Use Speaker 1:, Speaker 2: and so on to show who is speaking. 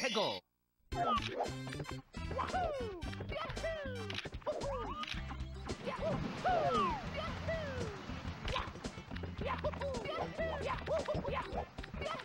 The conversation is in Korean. Speaker 1: 해고
Speaker 2: 야호! 야호! 야호! 야호! 야호! 야호! 야호! 야호! 야호!